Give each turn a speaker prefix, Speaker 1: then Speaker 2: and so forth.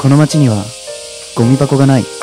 Speaker 1: この町にはゴミ箱がない。